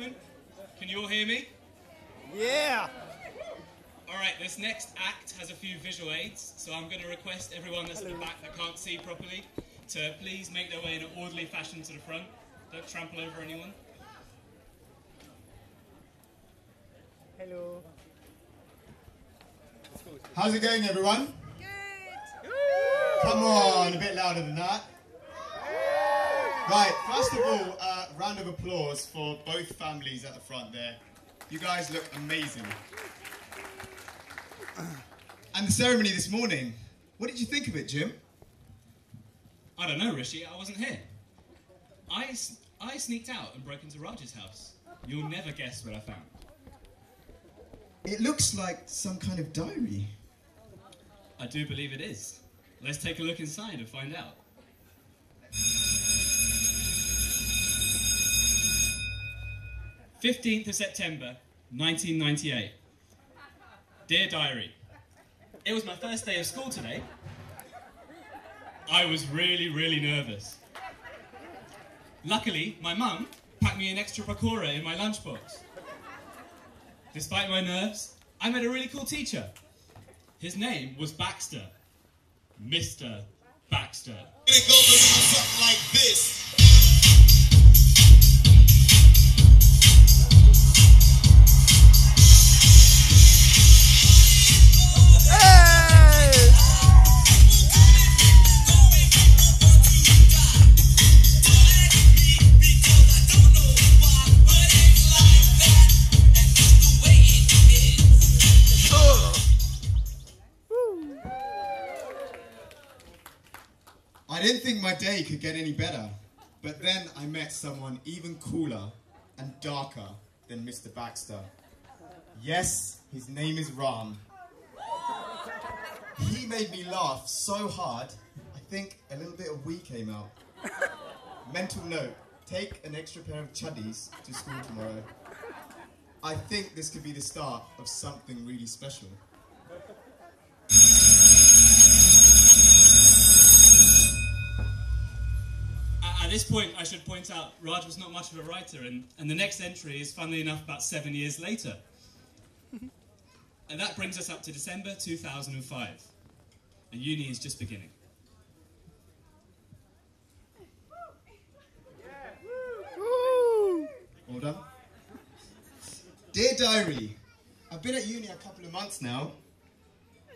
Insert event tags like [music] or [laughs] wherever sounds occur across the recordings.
gentlemen, can you all hear me? Yeah. All right, this next act has a few visual aids, so I'm going to request everyone that's at the back that can't see properly to please make their way in an orderly fashion to the front. Don't trample over anyone. Hello. How's it going, everyone? Good! Come on, a bit louder than that. Right, first of all, uh, round of applause for both families at the front there. You guys look amazing. And the ceremony this morning, what did you think of it, Jim? I don't know, Rishi, I wasn't here. I, I sneaked out and broke into Raj's house. You'll never guess what I found. It looks like some kind of diary. I do believe it is. Let's take a look inside and find out. Fifteenth of September, 1998. Dear Diary, it was my first day of school today. I was really, really nervous. Luckily, my mum packed me an extra pakora in my lunchbox. Despite my nerves, I met a really cool teacher. His name was Baxter. Mr. Baxter. Day could get any better, but then I met someone even cooler and darker than Mr. Baxter. Yes, his name is Ram. He made me laugh so hard, I think a little bit of wee came out. Mental note, take an extra pair of chuddies to school tomorrow. I think this could be the start of something really special. At, at this point, I should point out Raj was not much of a writer, and, and the next entry is, funnily enough, about seven years later. [laughs] and that brings us up to December 2005. And uni is just beginning. Woo! Hold on. Dear Diary, I've been at uni a couple of months now.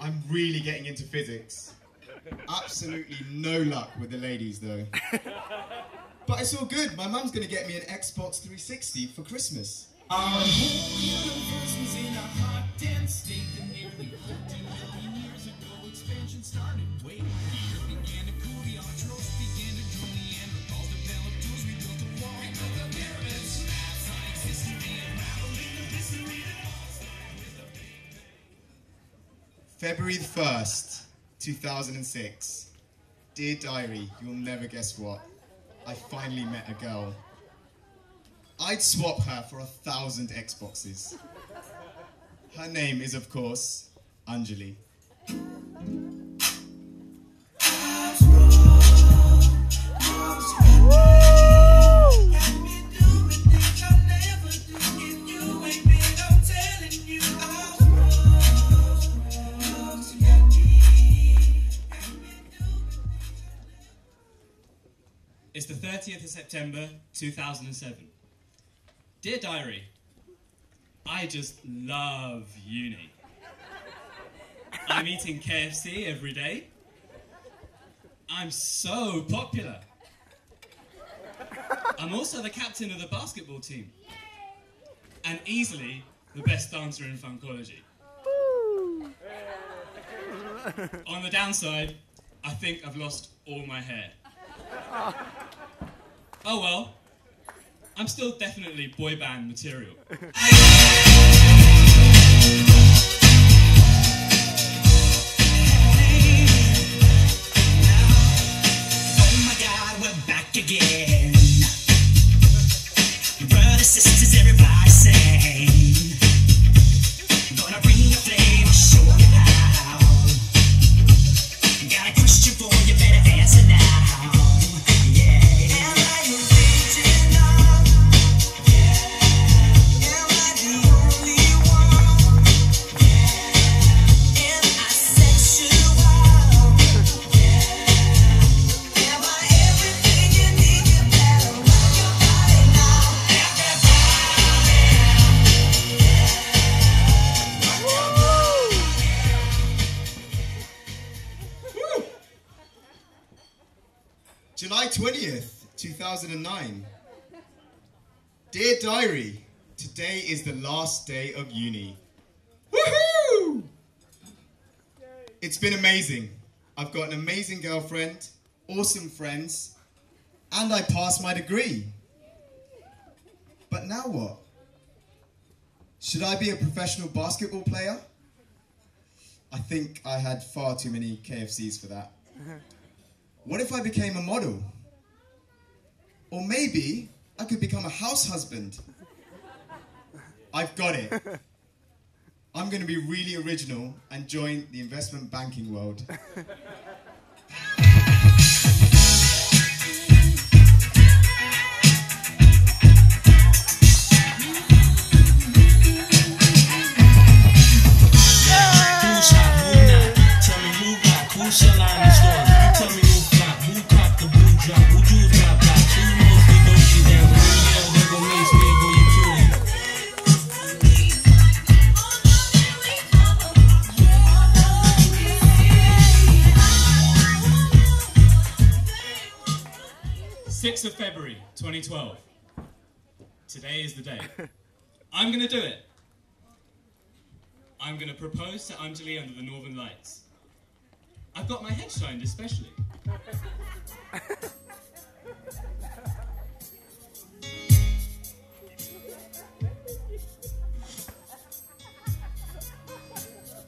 I'm really getting into physics. Absolutely no luck with the ladies though. [laughs] But it's all good. My mum's gonna get me an Xbox 360 for Christmas. Um, Our whole universe was in a hot, dense state that nearly 14 million years ago expansion started. Way here began to cool, the autotrophs began to drool, Neanderthals developed tools, we built a wall, we built the pyramids, math, science, history, unraveling the mystery that all started with a big February the 1st, 2006. Dear Diary, you'll never guess what. I finally met a girl. I'd swap her for a thousand Xboxes. Her name is, of course, Anjali. 30th of September 2007. Dear Diary, I just love uni. I'm eating KFC every day. I'm so popular. I'm also the captain of the basketball team. And easily the best dancer in Funkology. On the downside, I think I've lost all my hair. [laughs] Oh well, I'm still definitely boy band material. [laughs] Oh again. 20th, 2009. Dear Diary, today is the last day of uni. Woohoo! It's been amazing. I've got an amazing girlfriend, awesome friends, and I passed my degree. But now what? Should I be a professional basketball player? I think I had far too many KFCs for that. Uh-huh. What if I became a model? Or maybe I could become a house husband. I've got it. [laughs] I'm going to be really original and join the investment banking world. [laughs] 6th of February 2012. Today is the day. [laughs] I'm going to do it. I'm going to propose to Anjali under the Northern Lights. I've got my head shined especially. [laughs]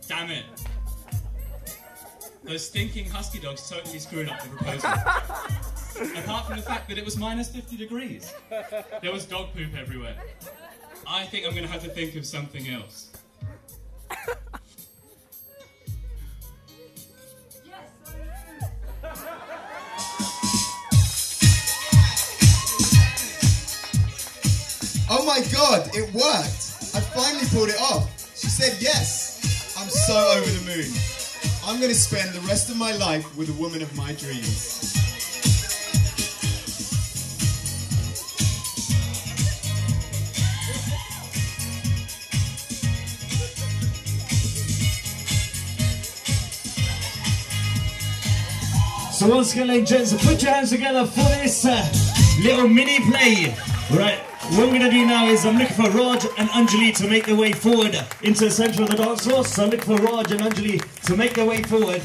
Damn it. Those stinking husky dogs totally screwed up the proposal. [laughs] Apart from the fact that it was minus 50 degrees. There was dog poop everywhere. I think I'm gonna have to think of something else. Yes. Oh my god, it worked! I finally pulled it off. She said yes. I'm so over the moon. I'm gonna spend the rest of my life with the woman of my dreams. So once again, ladies and gents, put your hands together for this uh, little mini play. Right, what we're gonna do now is I'm looking for Raj and Anjali to make their way forward into the centre of the dance floor. So I'm looking for Raj and Anjali to make their way forward.